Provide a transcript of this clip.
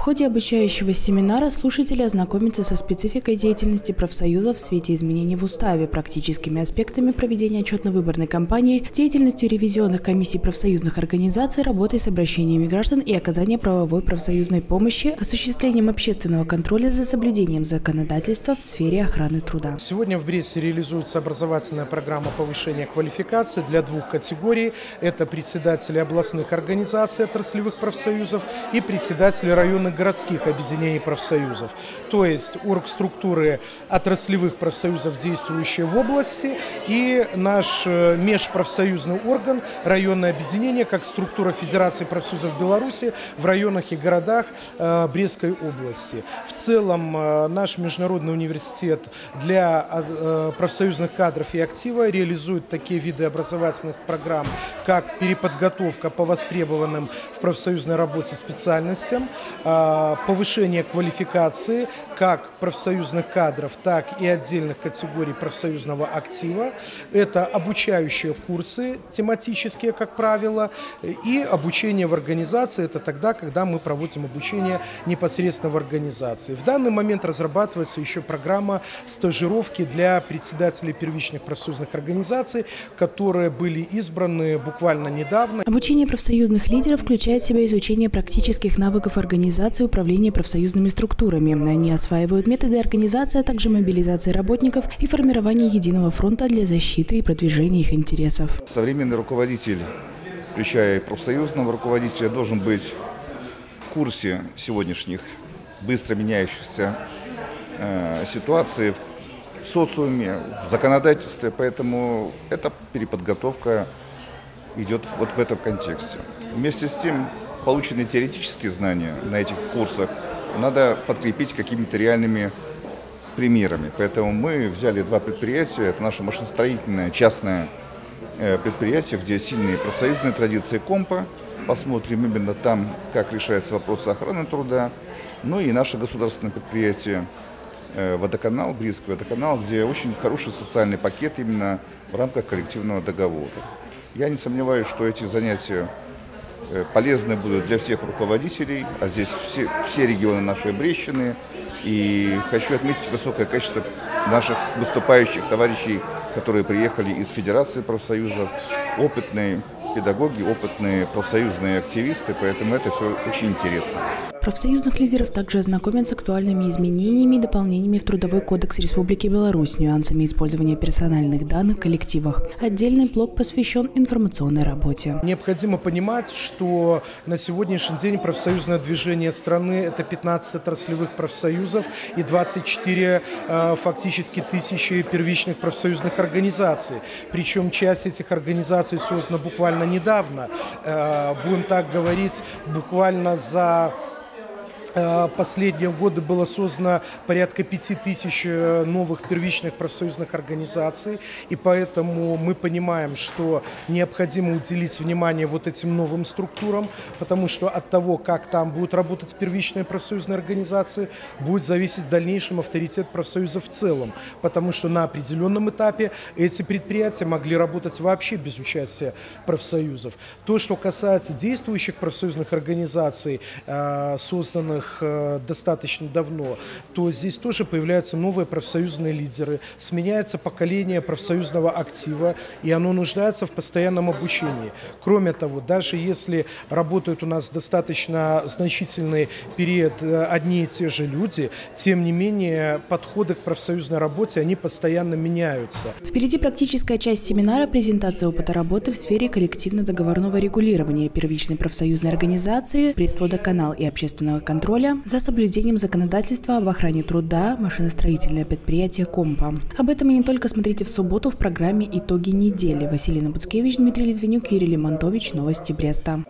ходе обучающего семинара слушатели ознакомятся со спецификой деятельности профсоюзов в свете изменений в уставе, практическими аспектами проведения отчетно-выборной кампании, деятельностью ревизионных комиссий профсоюзных организаций, работой с обращениями граждан и оказанием правовой профсоюзной помощи, осуществлением общественного контроля за соблюдением законодательства в сфере охраны труда. Сегодня в Бресте реализуется образовательная программа повышения квалификации для двух категорий. Это председатели областных организаций отраслевых профсоюзов и председатели районных городских объединений профсоюзов. То есть оргструктуры отраслевых профсоюзов, действующие в области, и наш э, межпрофсоюзный орган, районное объединение, как структура Федерации профсоюзов Беларуси в районах и городах э, Брестской области. В целом э, наш международный университет для профсоюзных кадров и актива реализует такие виды образовательных программ, как переподготовка по востребованным в профсоюзной работе специальностям, повышение квалификации как профсоюзных кадров, так и отдельных категорий профсоюзного актива. Это обучающие курсы тематические, как правило, и обучение в организации. Это тогда, когда мы проводим обучение непосредственно в организации. В данный момент разрабатывается еще программа стажировки для председателей первичных профсоюзных организаций, которые были избраны буквально недавно. Обучение профсоюзных лидеров включает в себя изучение практических навыков организации управления профсоюзными структурами. Они осваивают методы организации, а также мобилизации работников и формирования единого фронта для защиты и продвижения их интересов. Современный руководитель, включая профсоюзного руководителя, должен быть в курсе сегодняшних быстро меняющихся э, ситуаций в социуме, в законодательстве, поэтому эта переподготовка идет вот в этом контексте. Вместе с тем, полученные теоретические знания на этих курсах надо подкрепить какими-то реальными примерами. Поэтому мы взяли два предприятия. Это наше машиностроительное частное э, предприятие, где сильные профсоюзные традиции компа. Посмотрим именно там, как решается вопрос охраны труда. Ну и наше государственное предприятие э, «Водоканал», Брестский водоканал, где очень хороший социальный пакет именно в рамках коллективного договора. Я не сомневаюсь, что эти занятия полезны будут для всех руководителей, а здесь все, все регионы наши Брещины. И хочу отметить высокое качество наших выступающих товарищей, которые приехали из Федерации профсоюзов, опытные педагоги, опытные профсоюзные активисты, поэтому это все очень интересно. Профсоюзных лидеров также ознакомят с актуальными изменениями и дополнениями в Трудовой кодекс Республики Беларусь, нюансами использования персональных данных в коллективах. Отдельный блок посвящен информационной работе. Необходимо понимать, что на сегодняшний день профсоюзное движение страны – это 15 отраслевых профсоюзов и 24 э, фактически тысячи первичных профсоюзных организаций. Причем часть этих организаций создана буквально недавно. Э, будем так говорить, буквально за последние годы было создано порядка пяти тысяч э, новых первичных профсоюзных организаций, и поэтому мы понимаем, что необходимо уделить внимание вот этим новым структурам, потому что от того, как там будут работать первичные профсоюзные организации, будет зависеть в дальнейшем авторитет профсоюза в целом, потому что на определенном этапе эти предприятия могли работать вообще без участия профсоюзов. То, что касается действующих профсоюзных организаций, э, созданных их э, достаточно давно, то здесь тоже появляются новые профсоюзные лидеры, сменяется поколение профсоюзного актива, и оно нуждается в постоянном обучении. Кроме того, даже если работают у нас достаточно значительный период э, одни и те же люди, тем не менее подходы к профсоюзной работе, они постоянно меняются. Впереди практическая часть семинара – презентация опыта работы в сфере коллективно-договорного регулирования первичной профсоюзной организации, пресс-водоканал и общественного контроля контроля за соблюдением законодательства об охране труда машиностроительное предприятие «Компа». Об этом и не только смотрите в субботу в программе «Итоги недели». Василина Буцкевич, Дмитрий Литвинюк, Юрий Лимонтович. Новости Бреста.